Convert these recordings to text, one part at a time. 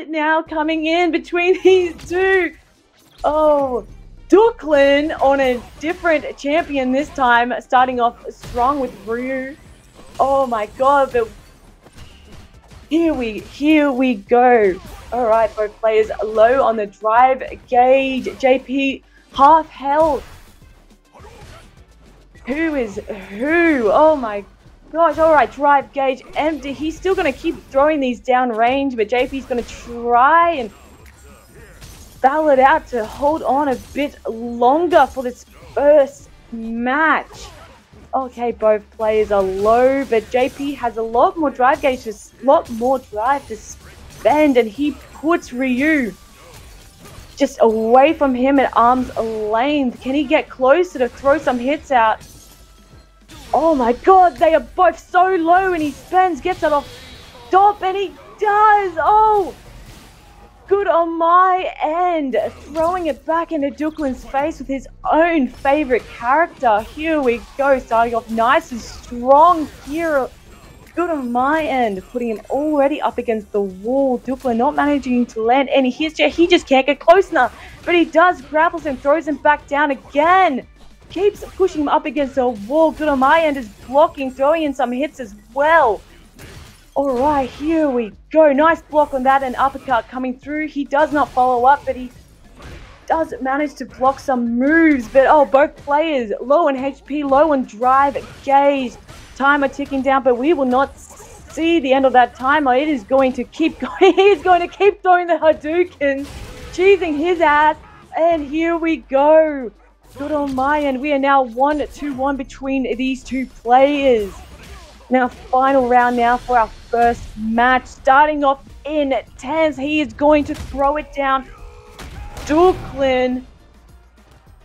fight now coming in between these two. Oh, DOOKLYNNN on a different champion this time, starting off strong with Ryu. Oh my god, but here we here we go. All right, both players low on the drive gauge. JP half health. Who is who? Oh my gosh. All right, drive gauge empty. He's still going to keep throwing these down range, but JP's going to try and battle it out to hold on a bit longer for this first match. Okay, both players are low, but JP has a lot more drive gauge, a lot more drive to spend, and he puts Ryu just away from him at arm's length. Can he get closer to throw some hits out? Oh my god, they are both so low and he spins, gets it off top and he does! Oh! Good on my end. Throwing it back into DOOKLYNNN's face with his own favorite character. Here we go, starting off nice and strong here. Good on my end, putting him already up against the wall. DOOKLYNNN not managing to land any hits yet. He just can't get close enough. But he does, grapples him, throws him back down again keeps pushing him up against the wall. Good on my end is blocking, throwing in some hits as well. Alright, here we go. Nice block on that and uppercut coming through. He does not follow up, but he does manage to block some moves. But oh, both players low on HP, low on drive, gauge. Timer ticking down, but we will not see the end of that timer. It is going to keep going. He's going to keep throwing the Hadouken, cheesing his ass. And here we go. Good on my end. We are now 1-2-1 between these two players. Now, final round now for our first match. Starting off in tens, he is going to throw it down. DOOKLYNNN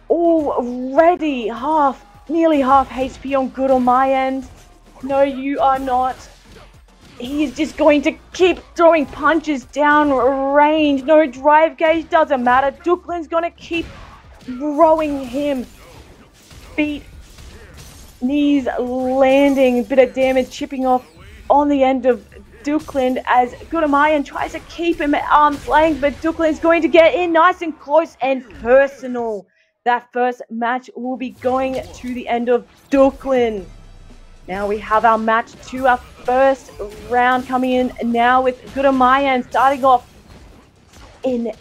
already half, nearly half HP on good on my end. No, you are not. He's just going to keep throwing punches down range. No drive gauge, doesn't matter. DOOKLYNNN's going to keep throwing him. Feet, knees landing, bit of damage chipping off on the end of DOOKLYNNN as Good on my end tries to keep him at arm's length, but is going to get in nice and close and personal. That first match will be going to the end of DOOKLYNNN. Now we have our match to our first round coming in now with Good on my end starting off in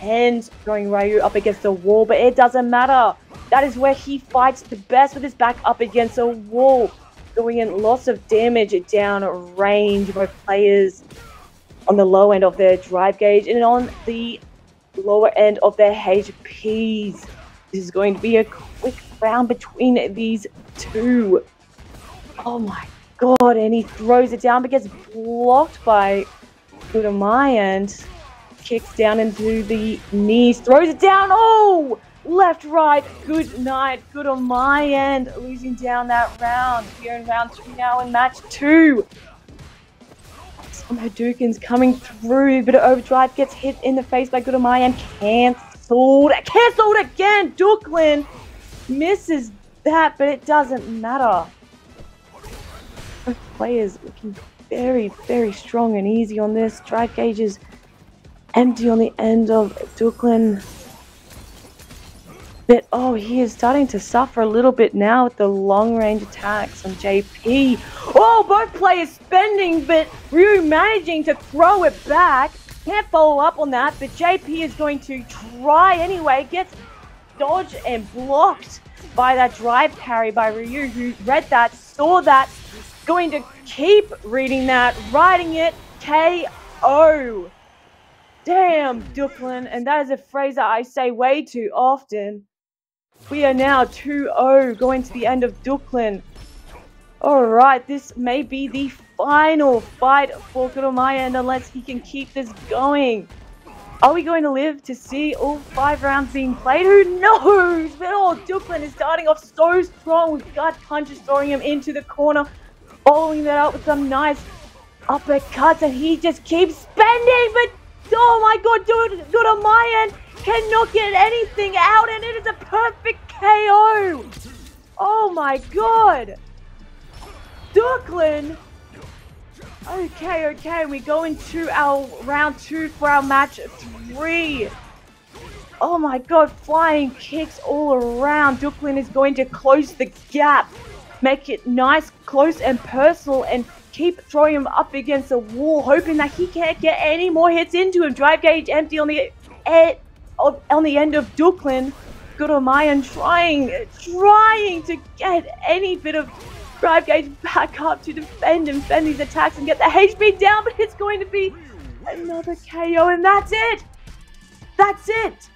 hands throwing Ryu up against the wall, but it doesn't matter. That is where he fights the best with his back up against a wall. Going in lots of damage down range, both players on the low end of their drive gauge and on the lower end of their HPs. This is going to be a quick round between these two. Oh my god, and he throws it down but gets blocked by my end kicks down into the knees, throws it down. Oh, left, right. Good night. Good on my end. Losing down that round. We're in round three now in match two. Some Hadoukens coming through. Bit of overdrive gets hit in the face by Good on my end. Cancelled. Cancelled again. DOOKLYNNN misses that, but it doesn't matter. Both players looking very, very strong and easy on this. Drive gauges empty on the end of DOOKLYNNN. But oh, he is starting to suffer a little bit now with the long range attacks on JP. Oh, both players spending, but Ryu managing to throw it back. Can't follow up on that, but JP is going to try anyway. Gets dodged and blocked by that drive carry by Ryu, who read that, saw that, going to keep reading that, writing it, KO. Damn, DOOKLYNNN, and that is a phrase that I say way too often. We are now 2-0 going to the end of DOOKLYNNN. Alright, this may be the final fight for Kurumaya and unless he can keep this going. Are we going to live to see all five rounds being played? Who knows? But oh, DOOKLYNNN is starting off so strong with gut punches throwing him into the corner. Following that up with some nice uppercuts and he just keeps spending but Oh my god, dude, good on my end. Cannot get anything out, and it is a perfect KO. Oh my god. DOOKLYNNN Okay, okay, we go into our round two for our match three. Oh my god, flying kicks all around. DOOKLYNNN is going to close the gap, make it nice, close, and personal, and keep throwing him up against the wall, hoping that he can't get any more hits into him. Drive gauge empty on the ed, on the end of DOOKLYNNN. Good on my end trying, trying to get any bit of drive gauge back up to defend and fend these attacks and get the HP down, but it's going to be another KO, and that's it. That's it.